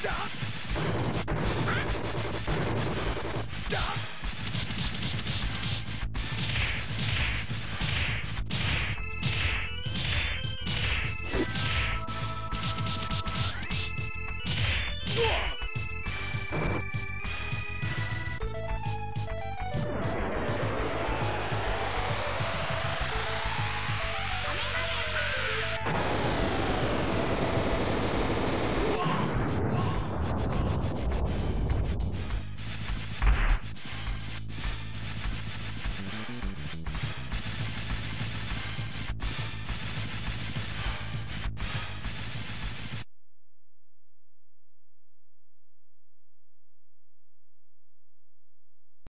Stop! Yeah!